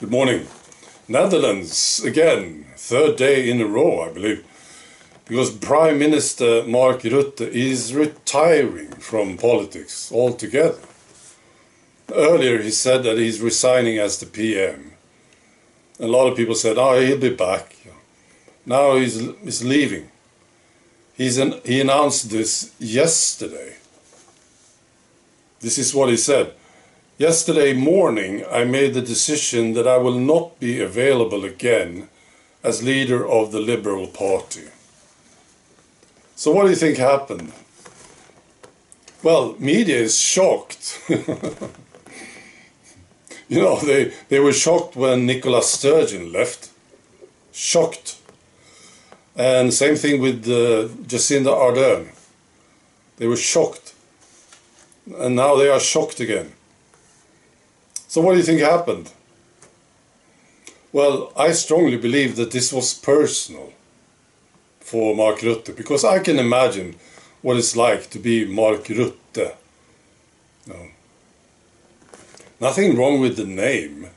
Good morning. Netherlands, again, third day in a row, I believe, because Prime Minister Mark Rutte is retiring from politics altogether. Earlier he said that he's resigning as the PM. A lot of people said, oh, he'll be back. Now he's, he's leaving. He's an, he announced this yesterday. This is what he said. Yesterday morning, I made the decision that I will not be available again as leader of the Liberal Party. So, what do you think happened? Well, media is shocked. you know, they, they were shocked when Nicola Sturgeon left. Shocked. And same thing with uh, Jacinda Ardern. They were shocked. And now they are shocked again. So what do you think happened? Well, I strongly believe that this was personal for Mark Rutte because I can imagine what it's like to be Mark Rutte. No. Nothing wrong with the name.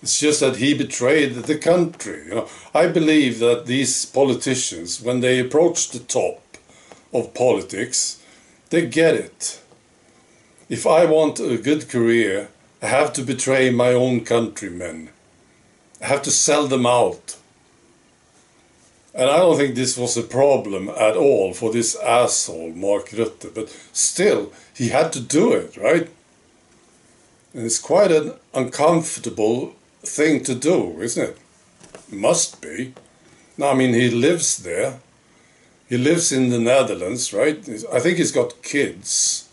It's just that he betrayed the country. You know, I believe that these politicians, when they approach the top of politics, they get it. If I want a good career, I have to betray my own countrymen. I have to sell them out. And I don't think this was a problem at all for this asshole, Mark Rutte. But still, he had to do it, right? And it's quite an uncomfortable thing to do, isn't it? Must be. No, I mean, he lives there. He lives in the Netherlands, right? I think he's got kids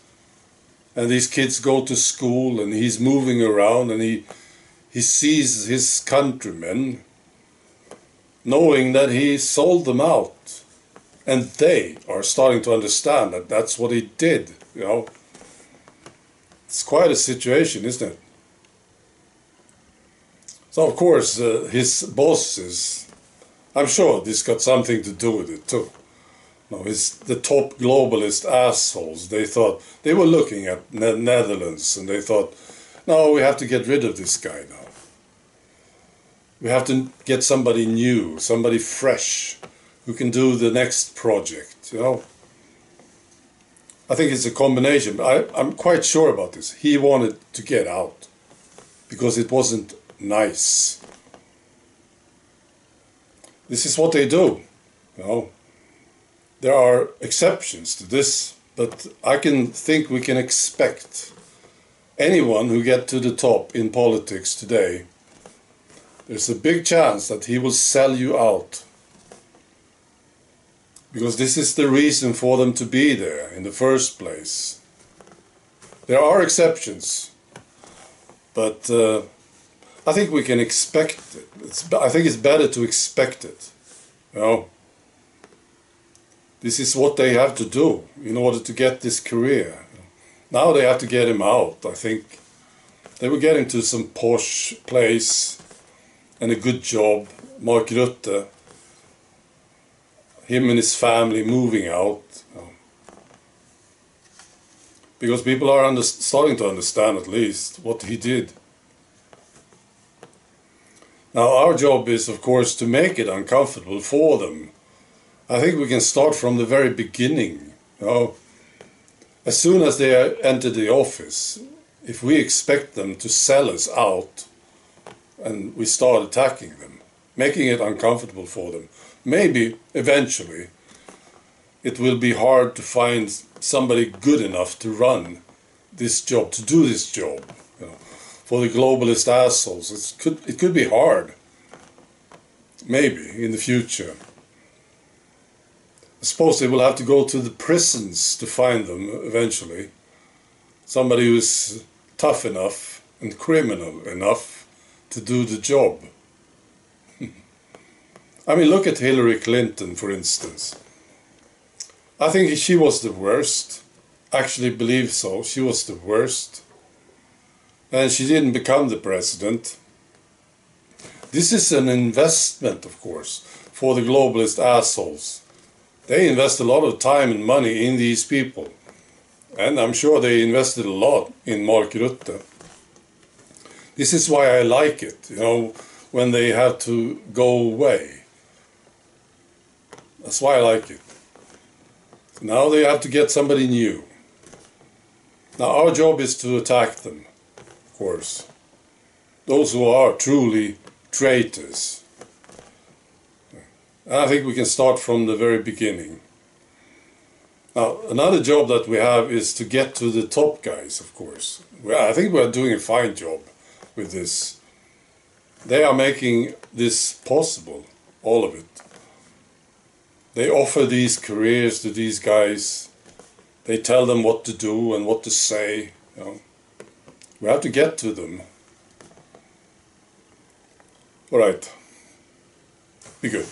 and these kids go to school and he's moving around and he he sees his countrymen knowing that he sold them out. And they are starting to understand that that's what he did you know. It's quite a situation isn't it? So of course uh, his bosses i'm sure this got something to do with it too no, it's the top globalist assholes. They thought they were looking at ne Netherlands and they thought, no, we have to get rid of this guy now. We have to get somebody new, somebody fresh, who can do the next project. You know. I think it's a combination. But I, I'm quite sure about this. He wanted to get out because it wasn't nice. This is what they do. You know there are exceptions to this, but I can think we can expect anyone who get to the top in politics today, there's a big chance that he will sell you out. Because this is the reason for them to be there in the first place. There are exceptions, but uh, I think we can expect it. It's, I think it's better to expect it. You know? This is what they have to do in order to get this career. Now they have to get him out, I think. They will get him to some posh place and a good job. Mark Rutte, him and his family moving out. Because people are starting to understand at least what he did. Now our job is of course to make it uncomfortable for them I think we can start from the very beginning. You know, as soon as they enter the office, if we expect them to sell us out and we start attacking them, making it uncomfortable for them, maybe eventually it will be hard to find somebody good enough to run this job, to do this job. You know, for the globalist assholes, it could it could be hard. Maybe in the future. Suppose they will have to go to the prisons to find them eventually. Somebody who's tough enough and criminal enough to do the job. I mean, look at Hillary Clinton, for instance. I think she was the worst. Actually, believe so. She was the worst. And she didn't become the president. This is an investment, of course, for the globalist assholes they invest a lot of time and money in these people. And I'm sure they invested a lot in Mark Rutte. This is why I like it, you know, when they have to go away. That's why I like it. Now they have to get somebody new. Now our job is to attack them, of course. Those who are truly traitors. I think we can start from the very beginning. Now, another job that we have is to get to the top guys, of course. I think we're doing a fine job with this. They are making this possible, all of it. They offer these careers to these guys. They tell them what to do and what to say. You know. We have to get to them. All right. Be good.